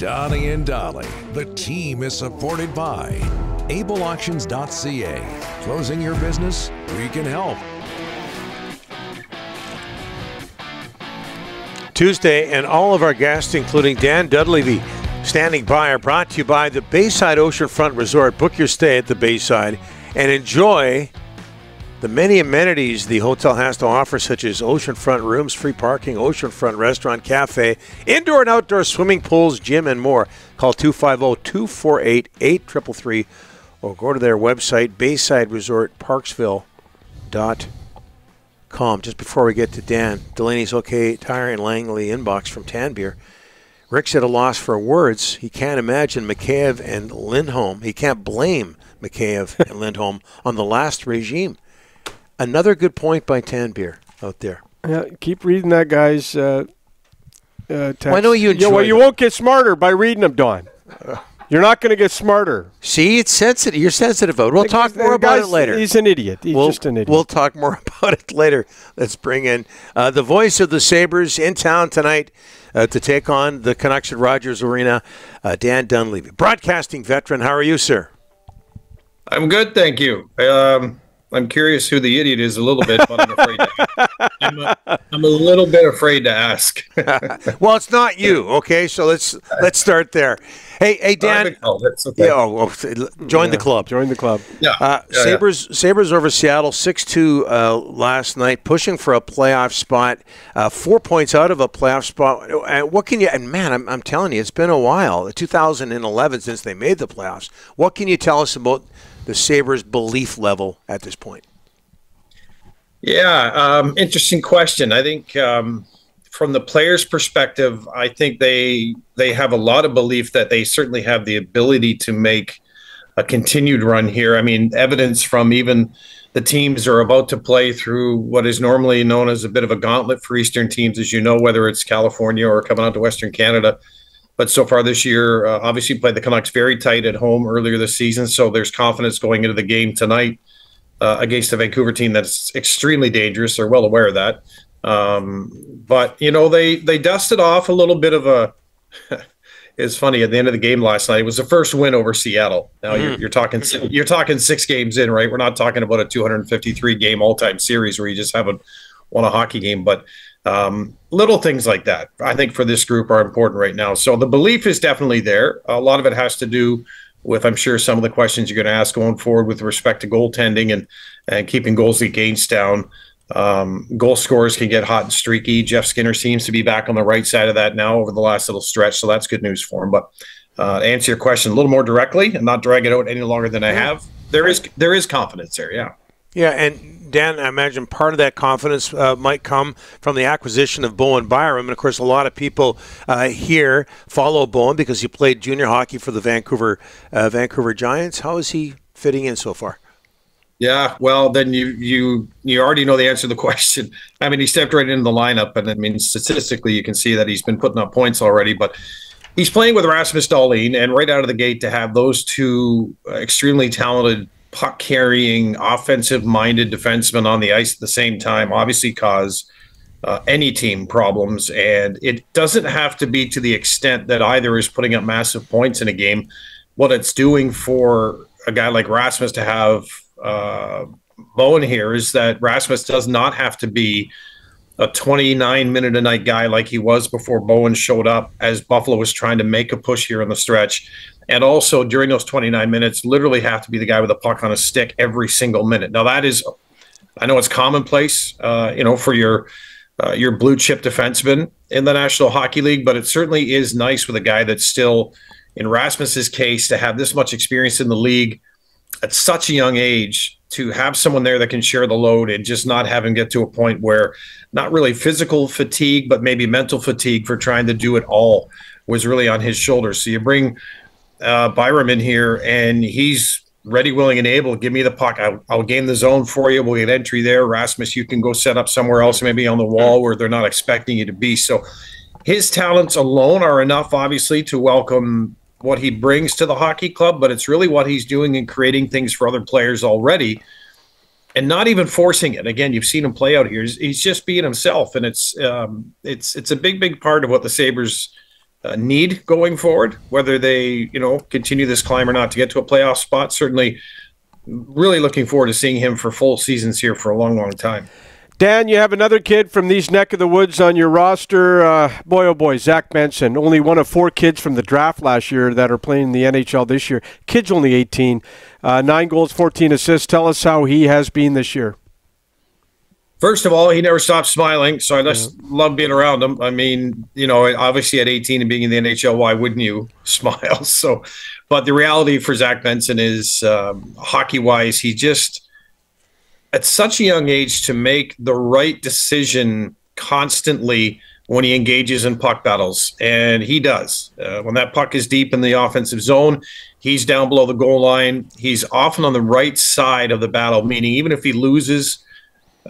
Donnie and Dhali. The team is supported by ableauctions.ca. Closing your business? We can help. Tuesday, and all of our guests, including Dan Dunleavy, the standing by, are brought to you by the Bayside Oceanfront Resort. Book your stay at the Bayside and enjoy the many amenities the hotel has to offer, such as oceanfront rooms, free parking, oceanfront restaurant, cafe, indoor and outdoor swimming pools, gym, and more. Call 250 248 8333 or go to their website, baysideresortparksville.com. Just before we get to Dan, Delaney's OK Tire and Langley inbox from Tanbeer. Rick's at a loss for words. He can't imagine McCabe and Lindholm. He can't blame McCabe and Lindholm on the last regime. Another good point by Tanbeer out there. Yeah, keep reading that guy's uh, uh, text. Well, I know you enjoy Yeah, well, you them. won't get smarter by reading them, Don. You're not going to get smarter. See, it's sensitive. You're sensitive about it. We'll talk The more about it later. He's an idiot. He's we'll, just an idiot. We'll talk more about it later. Let's bring in uh, the voice of the Sabres in town tonight uh, to take on the Canucks at Rogers Arena, uh, Dan Dunleavy, broadcasting veteran. How are you, sir? I'm good, thank you. Um, I'm curious who the idiot is a little bit, but I'm afraid. To, I'm, a, I'm a little bit afraid to ask. well, it's not you, okay? So let's let's start there. Hey, hey, Dan. Oh, that's okay. Yeah, oh, oh, join the club. Join the club. Yeah. Uh, Yeah, yeah. Sabres, Sabres over Seattle, 6 2 uh, last night, pushing for a playoff spot, uh, four points out of a playoff spot. Uh, what can you, and man, I'm, I'm telling you, it's been a while, 2011 since they made the playoffs. What can you tell us about the Sabres' belief level at this point? Yeah, um, interesting question. I think um, from the players' perspective, I think they they have a lot of belief that they certainly have the ability to make a continued run here. I mean, evidence from even the teams are about to play through what is normally known as a bit of a gauntlet for Eastern teams, as you know, whether it's California or coming out to Western Canada. But so far this year, uh, obviously played the Canucks very tight at home earlier this season, so there's confidence going into the game tonight uh, against the Vancouver team that's extremely dangerous. They're well aware of that. Um, but you know, they they dusted off a little bit of a. it's funny at the end of the game last night. It was the first win over Seattle. Now you're, you're talking you're talking six games in, right? We're not talking about a 253 game all time series where you just haven't won a hockey game, but um, little things like that I think for this group are important right now. So the belief is definitely there. A lot of it has to do with I'm sure some of the questions you're going to ask going forward with respect to goaltending and and keeping goals against down. Um, goal scorers can get hot and streaky. Jeff Skinner seems to be back on the right side of that now over the last little stretch, so that's good news for him. But uh, to answer your question a little more directly and not drag it out any longer than I have, there is there is confidence there. Yeah. Yeah, and Dan, I imagine part of that confidence uh, might come from the acquisition of Bowen Byram. And of course, a lot of people uh, here follow Bowen because he played junior hockey for the Vancouver uh, Vancouver Giants. How is he fitting in so far? Yeah, well, then you you you already know the answer to the question. I mean, he stepped right into the lineup, and I mean, statistically, you can see that he's been putting up points already. But he's playing with Rasmus Dahlin, and right out of the gate, to have those two extremely talented puck carrying, offensive minded defensemen on the ice at the same time, obviously cause uh, any team problems. And it doesn't have to be to the extent that either is putting up massive points in a game. What it's doing for a guy like Rasmus to have uh, Bowen here is that Rasmus does not have to be a 29 minute a night guy like he was before Bowen showed up as Buffalo was trying to make a push here in the stretch. And also during those 29 minutes, literally have to be the guy with a puck on a stick every single minute. Now that is, I know it's commonplace, uh, you know, for your uh, your blue chip defenseman in the National Hockey League, but it certainly is nice with a guy that's still, in Rasmus's case, to have this much experience in the league at such a young age to have someone there that can share the load and just not have him get to a point where not really physical fatigue, but maybe mental fatigue for trying to do it all was really on his shoulders. So you bring uh, Byram in here and he's ready, willing, and able. Give me the puck. I'll, I'll the zone for you. We'll get entry there. Rasmus, you can go set up somewhere else, maybe on the wall where they're not expecting you to be. So his talents alone are enough, obviously, to welcome what he brings to the hockey club, but it's really what he's doing and creating things for other players already and not even forcing it. Again, you've seen him play out here. He's, he's just being himself, and it's um, it's it's a big, big part of what the Sabres uh, need going forward, whether they, you know, continue this climb or not to get to a playoff spot. Certainly, really looking forward to seeing him for full seasons here for a long, long time. Dan, you have another kid from these neck of the woods on your roster. Uh, boy, oh boy, Zach Benson, only one of four kids from the draft last year that are playing in the NHL this year. Kid's only 18, uh, nine goals, 14 assists. Tell us how he has been this year. First of all, he never stopped smiling, so I just yeah. love being around him. I mean, you know, obviously at 18 and being in the NHL, why wouldn't you smile? So, but the reality for Zach Benson is, um, hockey-wise, he just at such a young age to make the right decision constantly when he engages in puck battles, and he does. Uh, when that puck is deep in the offensive zone, he's down below the goal line. He's often on the right side of the battle, meaning even if he loses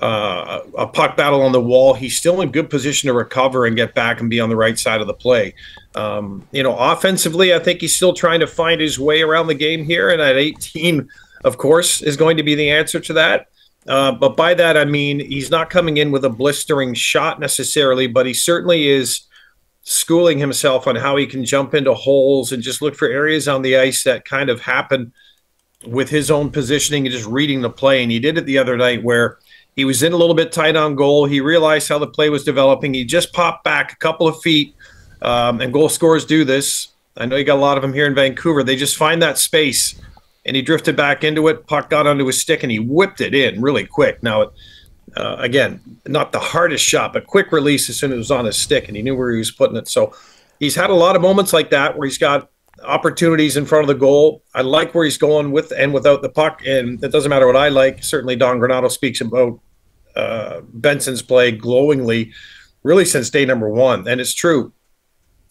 uh, a puck battle on the wall, he's still in good position to recover and get back and be on the right side of the play. Um, you know, offensively, I think he's still trying to find his way around the game here. And at 18, of course, is going to be the answer to that. Uh, but by that, I mean he's not coming in with a blistering shot necessarily, but he certainly is schooling himself on how he can jump into holes and just look for areas on the ice that kind of happen with his own positioning and just reading the play. And he did it the other night where he was in a little bit tight on goal. He realized how the play was developing. He just popped back a couple of feet, um, and goal scorers do this. I know you got a lot of them here in Vancouver. They just find that space, and he drifted back into it. Puck got onto his stick, and he whipped it in really quick. Now, uh, again, not the hardest shot, but quick release as soon as it was on his stick, and he knew where he was putting it. So he's had a lot of moments like that where he's got opportunities in front of the goal. I like where he's going with and without the puck, and it doesn't matter what I like. Certainly, Don Granato speaks about uh, Benson's play glowingly, really since day number one. And it's true.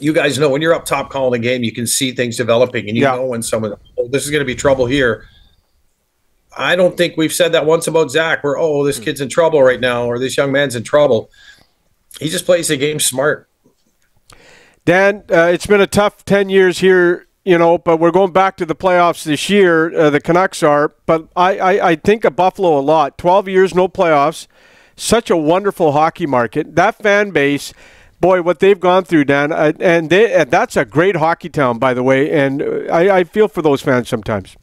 You guys know when you're up top calling a game, you can see things developing, and you yeah. know when someone, oh, this is going to be trouble here. I don't think we've said that once about Zach, where oh, this hmm. kid's in trouble right now, or this young man's in trouble. He just plays the game smart. Dan, uh, it's been a tough ten years here you know, but we're going back to the playoffs this year. Uh, the Canucks are, but I, I, I think of Buffalo a lot. Twelve years, no playoffs. Such a wonderful hockey market. That fan base, boy, what they've gone through, Dan, uh, and they, uh, that's a great hockey town, by the way. And uh, I, I feel for those fans sometimes.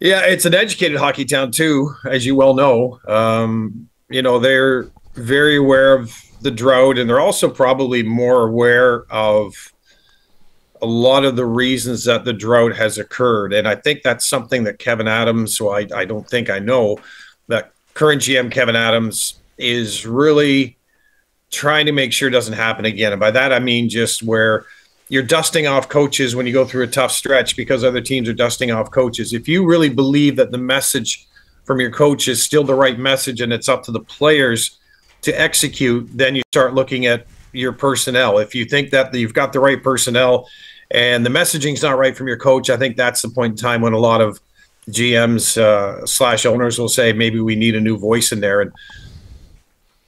Yeah, it's an educated hockey town too, as you well know. Um, you know, they're very aware of the drought, and they're also probably more aware of a lot of the reasons that the drought has occurred. And I think that's something that Kevyn Adams, so I, I don't think I know, that current GM Kevyn Adams is really trying to make sure it doesn't happen again. And by that, I mean just where you're dusting off coaches when you go through a tough stretch because other teams are dusting off coaches. If you really believe that the message from your coach is still the right message and it's up to the players to execute, then you start looking at your personnel. If you think that you've got the right personnel and the messaging's not right from your coach, I think that's the point in time when a lot of GMs uh, slash owners will say maybe we need a new voice in there. And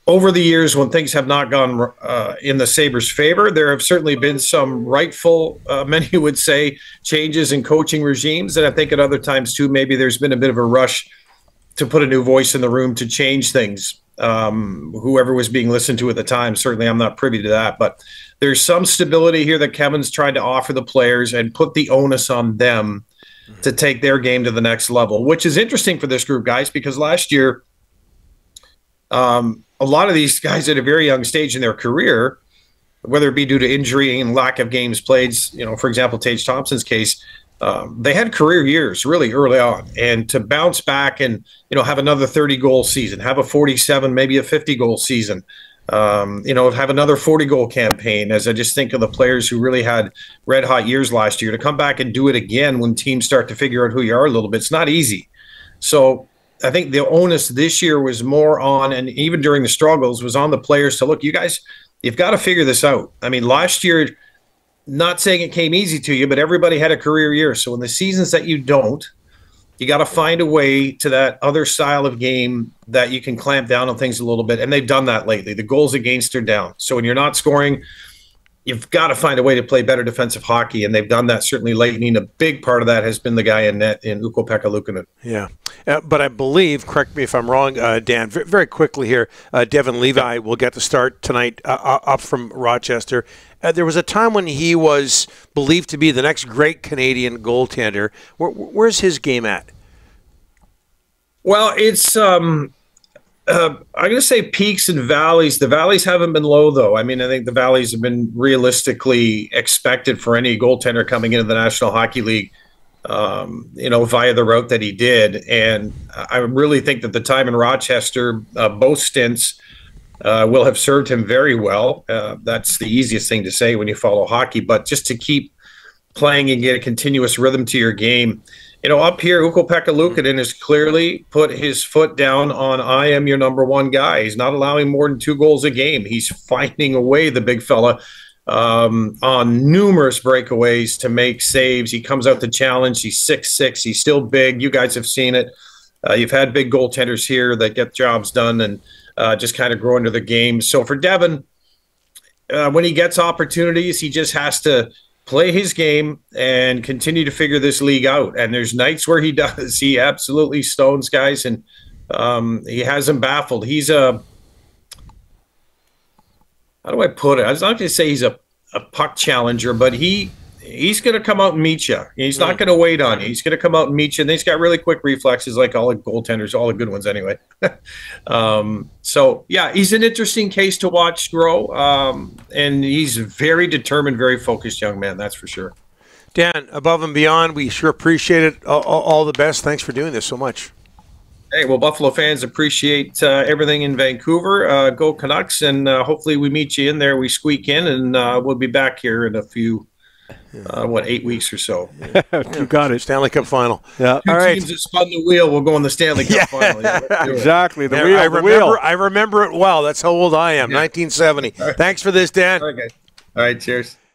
over the years, when things have not gone uh, in the Sabres' favor, there have certainly been some rightful, uh, many would say, changes in coaching regimes. And I think at other times, too, maybe there's been a bit of a rush to put a new voice in the room to change things. Um, whoever was being listened to at the time, certainly I'm not privy to that. But there's some stability here that Kevyn's tried to offer the players and put the onus on them to take their game to the next level, which is interesting for this group, guys, because last year, um, a lot of these guys at a very young stage in their career, whether it be due to injury and lack of games played, you know, for example, Tage Thompson's case, um, they had career years really early on, and to bounce back and you know have another 30 goal season, have a 47, maybe a 50 goal season, um, you know, have another 40 goal campaign. As I just think of the players who really had red hot years last year to come back and do it again when teams start to figure out who you are a little bit. It's not easy. So I think the onus this year was more on, and even during the struggles, was on the players to look, you guys, you've got to figure this out. I mean, last year, not saying it came easy to you, but everybody had a career year. So in the seasons that you don't, you got to find a way to that other style of game that you can clamp down on things a little bit. And they've done that lately. The goals against are down. So when you're not scoring you've got to find a way to play better defensive hockey, and they've done that certainly lately. And a big part of that has been the guy in net in Ukko-Pekka Luukkonen. Yeah, uh, but I believe, correct me if I'm wrong, uh, Dan. V- very quickly here, uh, Devon Levi will get the start tonight uh, uh, up from Rochester. Uh, there was a time when he was believed to be the next great Canadian goaltender. Where, where's his game at? Well, it's um, uh, I'm going to say peaks and valleys. The valleys haven't been low, though. I mean, I think the valleys have been realistically expected for any goaltender coming into the National Hockey League, um, you know, via the route that he did. And I really think that the time in Rochester, uh, both stints, uh, will have served him very well. Uh, that's the easiest thing to say when you follow hockey. But just to keep playing and get a continuous rhythm to your game you know, up here, Ukko-Pekka has clearly put his foot down on I am your number one guy. He's not allowing more than two goals a game. He's finding away the big fella um, on numerous breakaways to make saves. He comes out to challenge. He's six six. He's still big. You guys have seen it. Uh, you've had big goaltenders here that get jobs done and uh, just kind of grow into the game. So for Devon, uh, when he gets opportunities, he just has to play his game and continue to figure this league out. And there's nights where he does. He absolutely stones guys, and um, he has them baffled. He's a how do I put it? I was not going to say he's a, a puck challenger, but he he's going to come out and meet you. He's not going to wait on you. He's going to come out and meet you. And he's got really quick reflexes, like all the goaltenders, all the good ones anyway. um, so yeah, he's an interesting case to watch grow. Um, and he's a very determined, very focused young man. That's for sure. Dan, above and beyond, we sure appreciate it. All, all the best. Thanks for doing this so much. Hey, well, Buffalo fans appreciate uh, everything in Vancouver. Uh, go Canucks, and uh, hopefully we meet you in there. We squeak in, and uh, we'll be back here in a few uh, what eight weeks or so. you got it. Stanley Cup final. Yeah. Two All right. teams that spun the wheel will go on the Stanley Cup yeah. final. Yeah, exactly. The wheel. I the remember. Wheel. I remember it well. That's how old I am. Yeah. 1970. Right. Thanks for this, Dan. Okay. All right. Cheers.